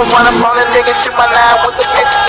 When I'm calling, fall and shit my line with the bitch.